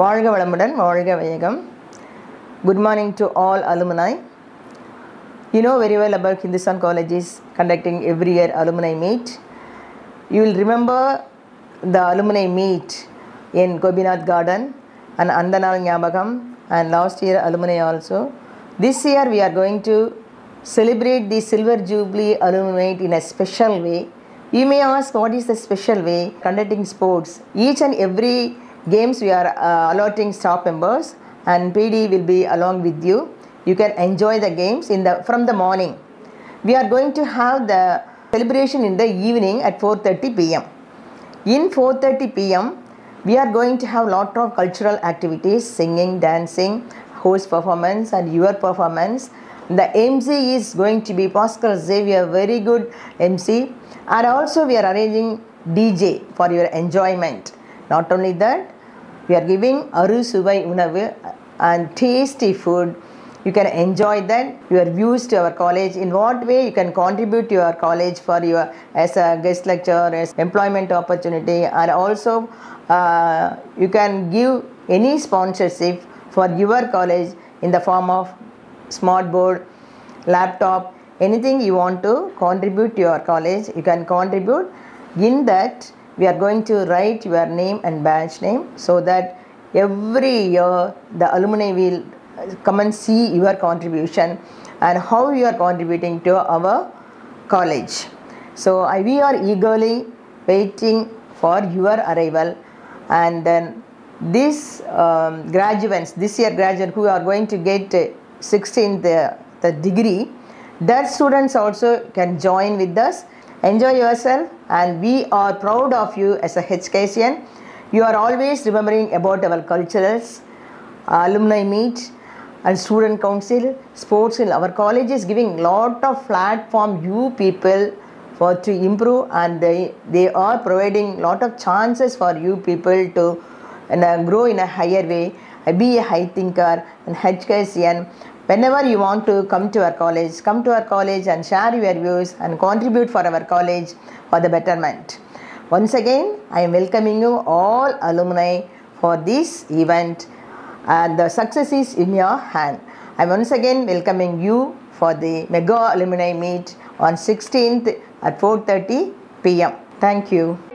வாழ்க வளமுடன் வாழ்க வையகம் good morning to all alumni you know very well about hindustan college is conducting every year alumni meet you will remember the alumni meet in gobinath garden and andanal nyabagam and last year alumni also this year we are going to celebrate the silver jubilee alumni meet in a special way you may ask what is the special way conducting sports each and every games we are uh, allotting staff members and pd will be along with you. You can enjoy the games in the from the morning. We are going to have the celebration in the evening at 4:30 pm in 4:30 pm we are going to have lot of cultural activities singing dancing host performance and your performance. The mc is going to be pascal xavier very good mc and also we are arranging dj for your enjoyment not only that we are giving aru suvai unavu and tasty food. You can enjoy that. Your views to our college. In what way you can contribute to your college for your as a guest lecturer as employment opportunity? And also uh, you can give any sponsorship for your college in the form of smart board laptop anything you want to contribute to your college you can contribute. In that we are going to write your name and batch name so that every year the alumni will come and see your contribution and how you are contributing to our college. So we are eagerly waiting for your arrival and then these um, graduates this year graduate who are going to get uh, 16th uh, the degree that students also can join with us enjoy yourself and we are proud of you as a HCASian you are always remembering about our cultures alumni meet and student council sports in our college is giving a lot of platform you people for to improve and they they are providing lot of chances for you people to and, uh, grow in a higher way be a high thinker and HCASian whenever you want to come to our college come to our college and share your views and contribute for our college for the betterment. Once again i am welcoming you all alumni for this event and the success is in your hand. I am once again welcoming you for the mega alumni meet on 16th at 4:30 pm thank you